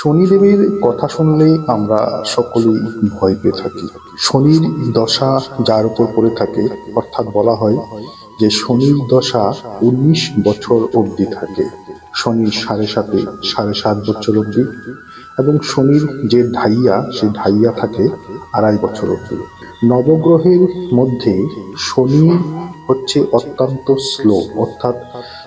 শনিদেবের কথা শুনলে আমরা সকলেই ভয় পেয়ে থাকি। শনির দশা যার উপর পড়ে থাকে, অর্থাৎ বলা হয় যে শনির দশা উনিশ বছর অবধি থাকে। শনির সাড়ে সাতে, সাড়ে সাত বছর অবধি এবং শনির যে ঢাইয়া সেই ঢাইয়া থাকে আড়াই বছর অবধি। নবগ্রহের মধ্যে শনি হচ্ছে অত্যন্ত স্লো অর্থাৎ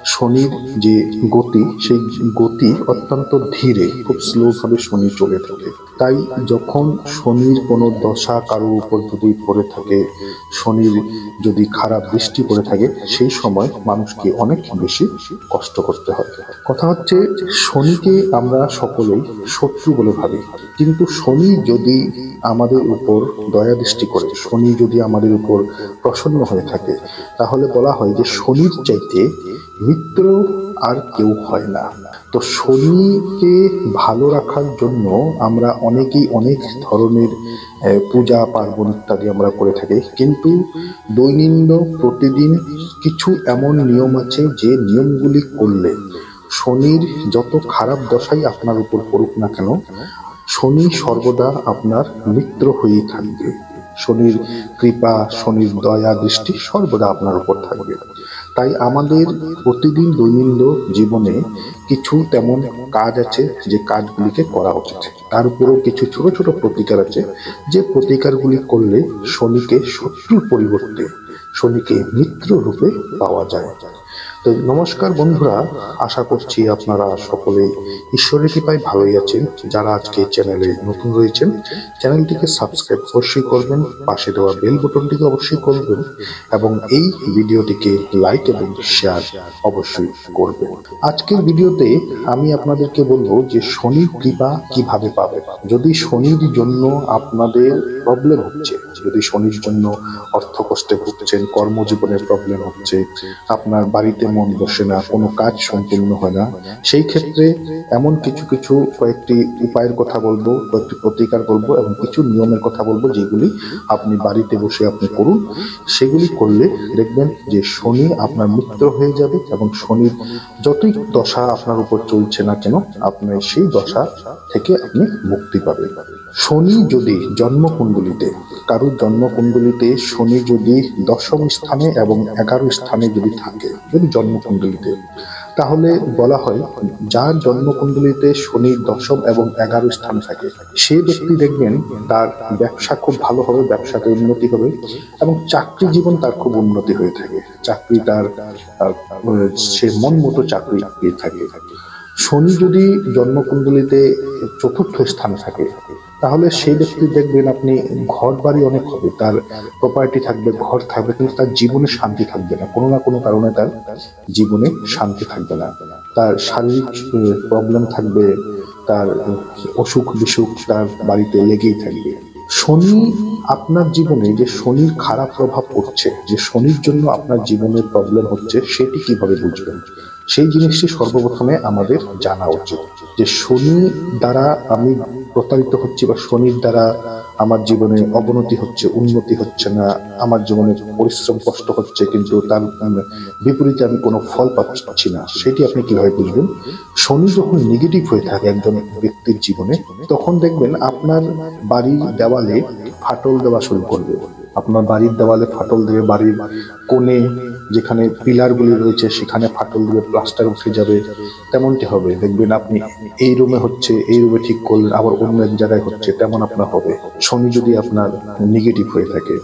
শনির যে গতি, সেই গতি অত্যন্ত ধীরে, খুব স্লো ভাবে শনি চলে থাকে। তাই যখন শনির কোনো দশা কারোর উপর যদি পড়ে থাকে, শনির যদি খারাপ দৃষ্টি পড়ে থাকে, সেই সময় মানুষকে অনেক বেশি কষ্ট করতে হয়। কথা হচ্ছে, শনিকে আমরা সকলেই শত্রু বলে ভাবি। কিন্তু শনি যদি আমাদের উপর দয়া দৃষ্টি করে, শনি যদি আমাদের উপর প্রসন্ন হয়ে থাকে, তাহলে বলা হয় যে শনির চাইতে মিত্র আর কেউ হয় না। তো শনিকে ভালো রাখার জন্য আমরা অনেকেই অনেক ধরনের পূজা, পার্বণ ইত্যাদি আমরা করে থাকি। কিন্তু দৈনন্দিন প্রতিদিন কিছু এমন নিয়ম আছে যে নিয়মগুলি করলে শনির যত খারাপ দশাই আপনার উপর পড়ুক না কেন, শনি সর্বদা আপনার মিত্র হয়েই থাকবে। শনির কৃপা, শনির দয়া, দৃষ্টি সর্বদা আপনার উপর থাকবে। তাই আমাদের প্রতিদিন দৈনন্দিন জীবনে কিছু তেমন কাজ আছে যে কাজগুলিকে করা উচিত। তার উপরেও কিছু ছোট ছোট প্রতিকার আছে যে প্রতিকারগুলি করলে শনিকে শত্রুর পরিবর্তে শনিকে মিত্র রূপে পাওয়া যায়। তো নমস্কার বন্ধুরা, আশা করছি আপনারা সকলেই ঈশ্বরের কৃপায় ভালোই আছেন। যারা আজকে চ্যানেলে নতুন রয়েছেন, চ্যানেলটিকে সাবস্ক্রাইব অবশ্যই করবেন, পাশে দেওয়া বেল বাটনটিকে অবশ্যই করবেন এবং এই ভিডিওটিকে লাইক এবং শেয়ার অবশ্যই করবেন। আজকের ভিডিওতে আমি আপনাদেরকে বলব যে শনির কৃপা কীভাবে পাবে যদি শনির জন্য আপনাদের প্রবলেম হচ্ছে যদি শনির জন্য অর্থ কষ্টে ভুগছেন কর্মজীবনের প্রবলেম হচ্ছে, আপনার বাড়িতে মন বসে না, কোনো কাজ সম্পূর্ণ হয় না, সেই ক্ষেত্রে এমন কিছু কিছু কয়েকটি উপায়ের কথা বলব, কয়েকটি প্রতিকার বলব এবং কিছু নিয়মের কথা বলব যেগুলি আপনি বাড়িতে বসে আপনি করুন। সেগুলি করলে দেখবেন যে শনি আপনার মিত্র হয়ে যাবে এবং শনির যতই দশা আপনার উপর চলছে না কেন, আপনার সেই দশা থেকে আপনি মুক্তি পাবেন। শনি যদি জন্মকুণ্ডলিতে কারোর জন্মকুণ্ডলিতে শনি যদি দশম স্থানে এবং এগারো স্থানে যদি থাকে, যদি জন্মকুণ্ডলিতে, তাহলে বলা হয় যার জন্মকুণ্ডলিতে শনির দশম এবং এগারো স্থান থাকে সে ব্যক্তি দেখবেন তার ব্যবসা খুব ভালো হবে, ব্যবসাতে উন্নতি হবে এবং চাকরি জীবন তার খুব উন্নতি হয়ে থাকে। চাকরি তার, সে মন মতো চাকরি পেয়ে থাকে। শনি যদি জন্মকুণ্ডলিতে চতুর্থ স্থানে থাকে তাহলে সেই ব্যক্তি দেখবেন আপনি ঘর বাড়ি অনেক হবে, তার প্রপার্টি থাকবে, ঘর থাকবে, কিন্তু তার জীবনে শান্তি থাকবে না। কোনো না কোনো কারণে তার জীবনে শান্তি থাকবে না। তার শারীরিক প্রবলেম থাকবে, তার অসুখ বিসুখ তার বাড়িতে লেগেই থাকবে। শনি আপনার জীবনে যে শনির খারাপ প্রভাব পড়ছে, যে শনির জন্য আপনার জীবনে প্রবলেম হচ্ছে, সেটি কীভাবে বুঝবেন? সেই জিনিসটি সর্বপ্রথমে আমাদের জানা উচিত। যে শনি দ্বারা আমি প্রতারিত হচ্ছি বা শনির দ্বারা আমার জীবনে অবনতি হচ্ছে, উন্নতি হচ্ছে না, আমার জীবনে পরিশ্রম কষ্ট হচ্ছে, কিন্তু তার বিপরীতে আমি কোনো ফল পাচ্ছি না, সেটি আপনি কীভাবে বুঝবেন? শনি যখন নেগেটিভ হয়ে থাকে একজন ব্যক্তির জীবনে, তখন দেখবেন আপনার বাড়ির দেওয়ালে ফাটল দেওয়া শুরু করবে। আপনার বাড়ির দেওয়ালে ফাটল দেবে, বাড়ির কোণে যেখানে পিলারগুলি রয়েছে, সেখানে ফাটল দিয়ে প্লাস্টার উঠে যাবে। তেমনটি হবে। দেখবেন আপনি, এই রুমে হচ্ছে, এই রুমে ঠিক করলেন, আবার অন্য এক জায়গায় হচ্ছে, তেমন আপনার হবে। শনি যদি আপনার নেগেটিভ হয়ে থাকে,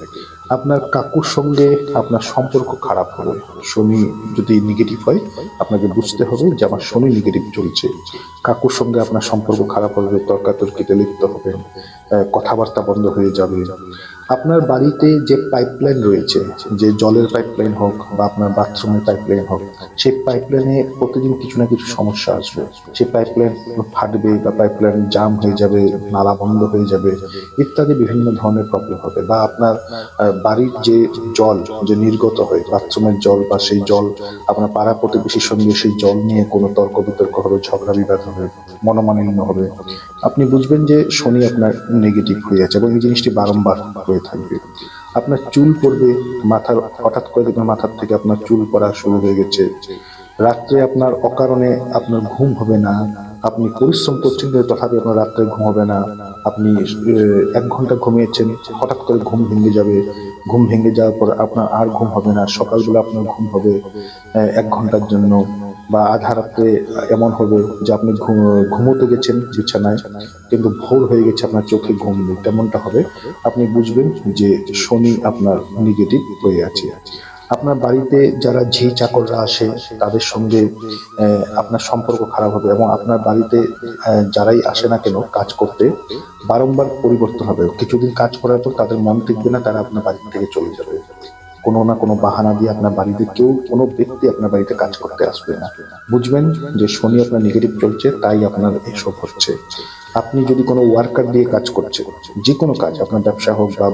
আপনার কাকুর সঙ্গে আপনার সম্পর্ক খারাপ হবে। শনি যদি নেগেটিভ হয়, আপনাকে বুঝতে হবে যে আমার শনি নেগেটিভ চলছে। কাকুর সঙ্গে আপনার সম্পর্ক খারাপ হবে, তর্কাতর্কিতে লিপ্ত হবে। কথাবার্তা বন্ধ হয়ে যাবে। আপনার বাড়িতে যে পাইপলাইন রয়েছে, যে জলের পাইপলাইন হোক বা আপনার বাথরুমের পাইপলাইন হোক, সেই পাইপলাইনে প্রতিদিন কিছু না কিছু সমস্যা আসবে। সেই পাইপলাইন ফাটবে বা পাইপলাইন জাম হয়ে যাবে, নালা বন্ধ হয়ে যাবে, ইত্যাদি বিভিন্ন ধরনের প্রবলেম হবে বা আপনার বাড়ির যে জল, যে নির্গত হয় বাথরুমের জল বা সেই জল, আপনার পাড়া প্রতিবেশীর সঙ্গে সেই জল নিয়ে কোনো তর্ক বিতর্ক হবে, ঝগড়া বিবাদ হবে, মনোমালিন্য হবে। আপনি বুঝবেন যে শনি আপনার নেগেটিভ হয়ে আছে এবং এই জিনিসটি বারংবার হয়ে থাকবে। আপনার চুল পড়বে, মাথার হঠাৎ করে দেখবেন মাথার থেকে আপনার চুল পড়া শুরু হয়ে গেছে। রাত্রে আপনার অকারণে আপনার ঘুম হবে না। আপনি পরিশ্রম করছেন কিন্তু তথাপি আপনার রাত্রে ঘুম হবে না। আপনি এক ঘণ্টা ঘুমিয়েছেন, হঠাৎ করে ঘুম ভেঙে যাবে। ঘুম ভেঙে যাওয়ার পর আপনার আর ঘুম হবে না। সকালবেলা আপনার ঘুম হবে এক ঘণ্টার জন্য। বা আধা রাত্রে এমন হবে যে আপনি ঘুমোতে গেছেন, বিছানায়, কিন্তু ভোর হয়ে গেছে আপনার চোখে ঘুম নেই, তেমনটা হবে। আপনি বুঝবেন যে শনি আপনার নেগেটিভ হয়ে আছে। আপনার বাড়িতে যারা ঝি চাকররা আসে, তাদের সঙ্গে আপনার সম্পর্ক খারাপ হবে এবং আপনার বাড়িতে যারাই আসে না কেন কাজ করতে, বারংবার পরিবর্তন হবে। কিছুদিন কাজ করার পর তাদের মন টিকবে না, তারা আপনার বাড়ি থেকে চলে যাবে। কোনো না কোনো বাহানা দিয়ে আপনার বাড়িতে কেউ কোনো ব্যক্তি আপনার বাড়িতে কাজ করতে আসবে না। বুঝবেন যে শনি আপনার নেগেটিভ চলছে, তাই আপনার এসব হচ্ছে। আপনি যদি কোনো ওয়ার্কার দিয়ে কাজ করছে যে কোনো কাজ, আপনার ব্যবসা হোক বা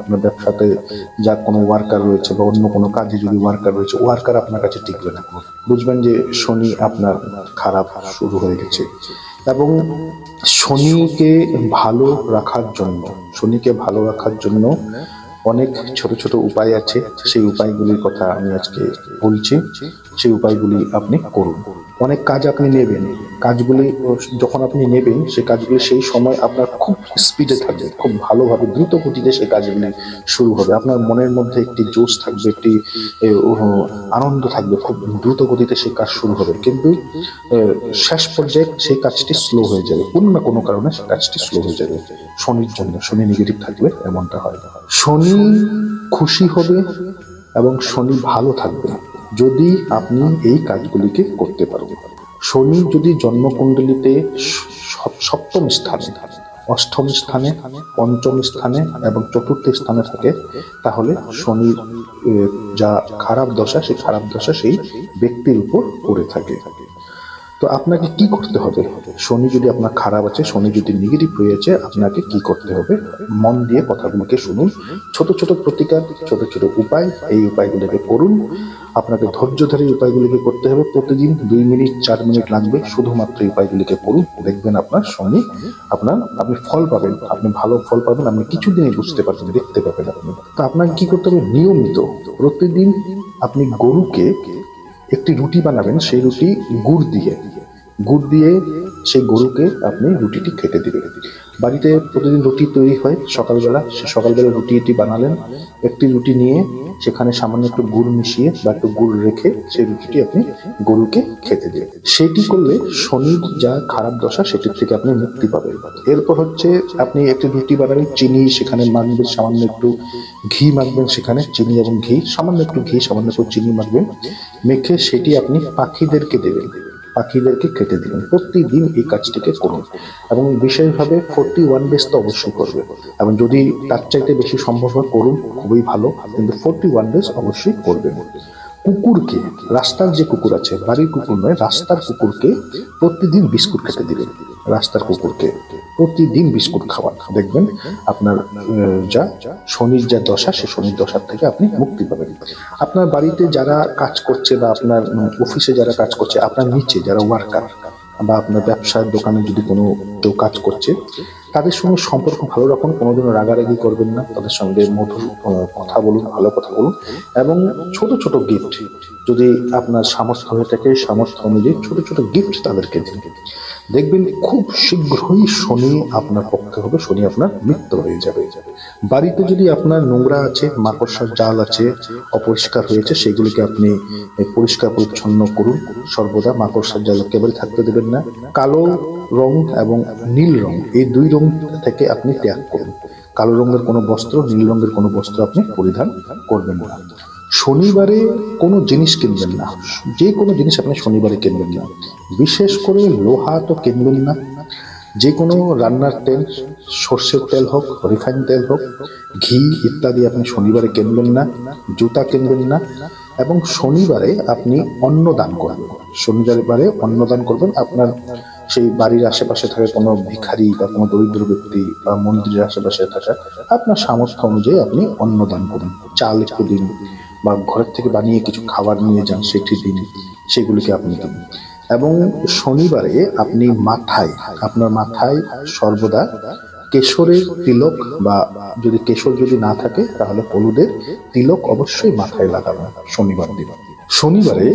আপনার ব্যবসাতে যা কোনো ওয়ার্কার রয়েছে বা অন্য কোনো কাজে যদি ওয়ার্কার রয়েছে ওয়ার্কার আপনার কাছে টিকবে না। বুঝবেন যে শনি আপনার খারাপ শুরু হয়ে গেছে। এবং শনিকে ভালো রাখার জন্য, শনিকে ভালো রাখার জন্য অনেক ছোট ছোট উপায় আছে। সেই উপায়গুলির কথা আমি আজকে বলছি। সেই উপায়গুলি আপনি করুন। অনেক কাজ আপনি নেবেন। কাজগুলি যখন আপনি নেবেন সেই কাজগুলি সেই সময় আপনার খুব স্পিডে থাকবে। খুব ভালোভাবে দ্রুত গতিতে সেই কাজগুলি শুরু হবে। আপনার মনের মধ্যে একটি জোশ থাকবে, একটি আনন্দ থাকবে। খুব দ্রুত গতিতে সেই কাজ শুরু হবে। কিন্তু শেষ পর্যায়ে সেই কাজটি স্লো হয়ে যাবে। কোনো না কোনো কারণে সেই কাজটি স্লো হয়ে যাবে। শনির জন্য, শনি নেগেটিভ থাকবে, এমনটা হয়। শনি খুশি হবে এবং শনি ভালো থাকবে। যদি আপনি এই কাজগুলিকে করতে পারবেন শনি যদি জন্মকুণ্ডলিতে সপ- সপ্তম স্থানে, অষ্টম স্থানে, পঞ্চম স্থানে এবং চতুর্থ স্থানে থাকে, তাহলে শনির যা খারাপ দশা, সেই খারাপ দশা সেই ব্যক্তির উপর পড়ে থাকে। তো আপনাকে কি করতে হবে? শনি যদি আপনার খারাপ আছে, শনি যদি নেগেটিভ হয়ে আছে আপনাকে কি করতে হবে? মন দিয়ে কথাগুলোকে শুনুন। ছোট ছোট প্রতিকার, ছোট ছোট উপায়, এই উপায়গুলোকে করুন। আপনাকে ধৈর্য ধরে উপায়গুলিকে করতে হবে। প্রতিদিন দুই মিনিট, চার মিনিট লাগবে। শুধুমাত্র উপায়গুলিকে করুন। দেখবেন আপনার সঙ্গে আপনার আপনি ফল পাবেন। আপনি ভালো ফল পাবেন। আপনি কিছুদিনই বুঝতে পারবেন দেখতে পাবেন আপনি। তো আপনাকে কি করতে হবে? নিয়মিত প্রতিদিন আপনি গরুকে একটি রুটি বানাবেন। সেই রুটি গুড় দিয়ে। গুড় দিয়ে সেই গরুকে আপনি রুটিটি খেতে দিবেন। বাড়িতে প্রতিদিন রুটি তৈরি হয়। সকালবেলা সে সকালবেলা রুটিটি বানালেন। একটি রুটি নিয়ে সেখানে সামান্য একটু গুড় মিশিয়ে বা একটু গুড় রেখে সেই রুটিটি আপনি গরুকে খেতে দিবেন। সেটি করলে শনির যা খারাপ দশা সেটির থেকে আপনি মুক্তি পাবেন। এরপর হচ্ছে আপনি একটি রুটি বানালে চিনি, সেখানে মাখবেন, সামান্য একটু ঘি মাখবেন সেখানে, চিনি এবং ঘি, সামান্য একটু ঘি, সামান্য একটু চিনি মাখবেন, মেখে সেটি আপনি পাখিদেরকে দেবেন। পাখিদেরকে খেতে দিবেন প্রতিদিন এই কাজটিকে করুন এবং বিশেষভাবে ফোরটি ওয়ান ডেজ তো অবশ্যই করবে। এবং যদি তার চাইতে বেশি সম্ভব হয় করুন, খুবই ভালো। কিন্তু ফোরটি ওয়ান ডেজ অবশ্যই করবেন। কুকুরকে, রাস্তার যে কুকুর আছে, বাড়ির কুকুর নয়, রাস্তার কুকুরকে প্রতিদিন বিস্কুট খেতে দিবেন রাস্তার কুকুরকে প্রতিদিন বিস্কুট খাওয়ান দেখবেন আপনার যা শনির যা দশা, সে শনির দশার থেকে আপনি মুক্তি পাবেন। আপনার বাড়িতে যারা কাজ করছে বা আপনার অফিসে যারা কাজ করছে, আপনার নিচে যারা ওয়ার্কার বা আপনার ব্যবসার দোকানে যদি কোনো কেউ কাজ করছে তাদের সঙ্গে সম্পর্ক ভালো রাখুন, কোনোদিনও রাগারাগি করবেন না। তাদের সঙ্গে মধুর কথা বলুন, ভালো কথা বলুন। এবং ছোট ছোট গিফট যদি আপনার সামর্থ্য হয়ে থাকে, সামর্থ্য অনুযায়ী ছোট ছোট গিফট তাদেরকে দিন। দেখবেন খুব শীঘ্রই শনি আপনার পক্ষে হবে, শনি আপনার মৃত্যু হয়ে যাবে। বাড়িতে যদি আপনার নোংরা আছে, মাকড়সার জাল আছে, অপরিষ্কার হয়েছে, সেগুলিকে আপনি পরিষ্কার পরিচ্ছন্ন করুন। সর্বদা মাকড়সার জাল একেবারে থাকতে দেবেন না। কালো রং এবং নীল রং, এই দুই রং থেকে আপনি ত্যাগ করুন। কালো রঙের কোনো বস্ত্র, নীল রঙের কোনো বস্ত্র আপনি পরিধান করবেন না। শনিবারে কোনো জিনিস কিনবেন না। যে কোনো জিনিস আপনি শনিবারে কিনবেন না। বিশেষ করে লোহা তো কিনবেন না। যে কোনো রান্নার তেল, সর্ষের তেল হোক, রিফাইন তেল হোক, ঘি ইত্যাদি আপনি শনিবারে কিনবেন না, জুতা কিনবেন না এবং শনিবারে আপনি অন্ন দান করবেন শনিবারে অন্ন দান করবেন। আপনার সেই বাড়ির আশেপাশে থাকা কোনো ভিখারি বা কোনো দরিদ্র ব্যক্তি বা মন্দিরের আশেপাশে থাকা, আপনার সামর্থ্য অনুযায়ী আপনি অন্ন দান করুন। চাল একটু দিন। বা ঘরের থেকে বানিয়ে কিছু খাবার নিয়ে যান সেটি দিন, সেগুলিকে আপনি দিন। এবং শনিবারে আপনি মাথায় আপনার মাথায় সর্বদা কেশরের তিলক বা যদি কেশর যদি না থাকে, তাহলে হলুদের তিলক অবশ্যই মাথায় লাগাবেন শনিবার দিন। শনিবারে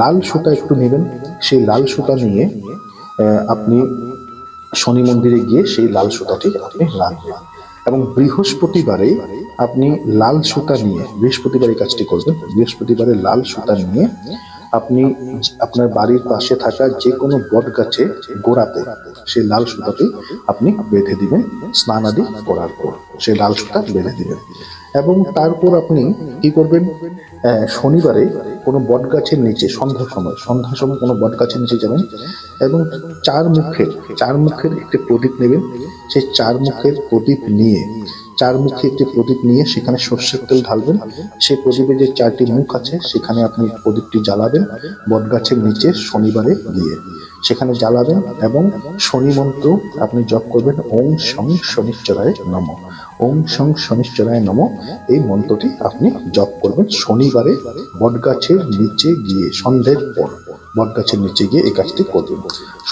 লাল সুতা একটু নেবেন, সেই লাল সুতা নিয়ে আপনি শনি মন্দিরে গিয়ে সেই লাল সুতাটি আপনি লাগবেন এবং বৃহস্পতিবারে আপনি লাল সুতা নিয়ে বৃহস্পতিবার এই কাজটি করবেন। বৃহস্পতিবারে লাল সুতা নিয়ে আপনি আপনার বাড়ির পাশে থাকা যে কোনো বট গাছে গোড়াতে সেই লাল সুতাটি আপনি বেঁধে দিবেন স্নান আদি করার পর সেই লাল সুতা বেঁধে দিবেন। এবং তারপর আপনি কি করবেন? শনিবারে কোনো বট গাছের নিচে সন্ধ্যার সময় সন্ধ্যার সময় কোনো বট গাছের নিচে যাবেন এবং চার মুখের চার মুখের একটি প্রদীপ নেবেন। সেই চার মুখের প্রদীপ নিয়ে চার মুখে একটি প্রদীপ নিয়ে সেখানে সর্ষের তেল ঢালবেন। সেই প্রদীপে যে চারটি মুখ আছে, সেখানে আপনি প্রদীপটি জ্বালাবেন বটগাছের নিচে শনিবারে গিয়ে। সেখানে জ্বালাবেন এবং শনি মন্ত্র আপনি জপ করবেন, ওম সং শনিশ্চরায় নম। ওম সং শনিশ্চরায় নম। এই মন্ত্রটি আপনি জপ করবেন শনিবারে বটগাছের নিচে গিয়ে সন্ধ্যের পর। বটগাছের নিচে গিয়ে এই কাজটি করবেন।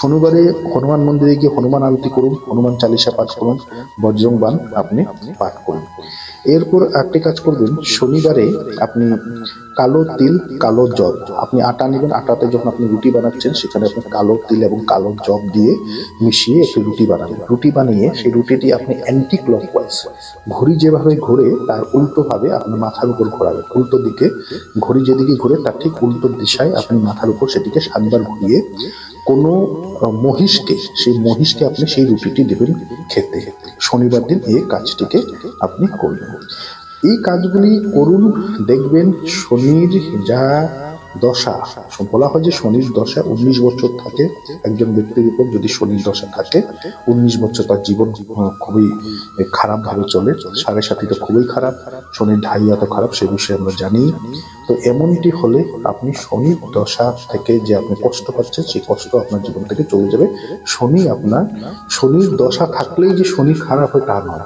শনিবারে হনুমান মন্দিরে গিয়ে হনুমান আরতি করুন, হনুমান চালিশা পাঠ করুন বজ্রং বান আপনি পাঠ করুন। এরপর একটি কাজ করবেন, শনিবারে আপনি কালো তিল, কালো জব। আপনি আটা নেবেন, আটাতে যখন আপনি রুটি বানাচ্ছেন, সেখানে আপনি কালো তিল এবং কালো জব দিয়ে মিশিয়ে একটি রুটি বানাবেন। রুটি বানিয়ে সেই রুটিটি আপনি অ্যান্টি ক্লকওয়াইজ ঘড়ি যেভাবে ঘোরে, তার উল্টোভাবে আপনি মাথার উপর ঘোরাবেন। উল্টো দিকে, ঘড়ি যেদিকে ঘোরে, তার ঠিক উল্টো দিশায় আপনি মাথার উপর সেটিকে সাতবার ঘুরিয়ে কোনো মহিষকে, সেই মহিষকে আপনি সেই রুটিটি দেবেন খেতে। শনিবার দিন এই কাজটিকে আপনি করবেন। এই কাজগুলি করুন, দেখবেন শনির যা দশা বলা হয় যে শনির দশা উনিশ বছর থাকে। একজন ব্যক্তির উপর যদি শনির দশা থাকে, উনিশ বছর তার জীবন খুবই খারাপ ভাবে চলে। সাড়ে সাথী তো খুবই খারাপ, শনির ঢাই এত খারাপ সে বিষয়ে আমরা জানি। তো এমনটি হলে আপনি শনির দশা থেকে যে আপনি কষ্ট পাচ্ছেন, সেই কষ্ট আপনার জীবন থেকে চলে যাবে। শনি আপনার শনির দশা থাকলেই যে শনি খারাপ হয় তা নয়।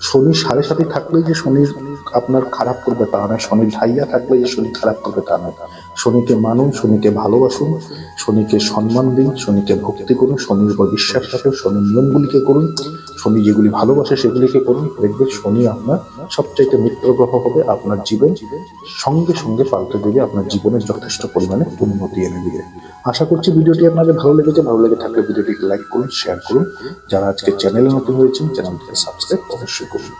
শনি সাড়ে সাথে থাকলেই যে শনির আপনার খারাপ করবে তা নয় শনির ঢাইয়া থাকলে যে শনি খারাপ করবে তা নয়। শনিকে মানুন, শনিকে ভালোবাসুন, শনিকে সম্মান দিন, শনিকে ভক্তি করুন, শনির উপর বিশ্বাস রাখুন, শনির নিয়মগুলিকে করুন, শনি যেগুলি ভালোবাসে সেগুলিকে করুন, দেখবেন শনি আপনার সবচাইতে মিত্র গ্রহ হবে, আপনার জীবন সঙ্গে সঙ্গে পাল্টে দেবে, আপনার জীবনের যথেষ্ট পরিমাণে উন্নতি এনে দিবে। আশা করছি ভিডিওটি আপনাদের ভালো লেগেছে, ভালো লেগে থাকলে ভিডিওটি লাইক করুন শেয়ার করুন। যারা আজকে চ্যানেলে নতুন হয়েছেন চ্যানেলটিকে সাবস্ক্রাইব অবশ্যই করুন।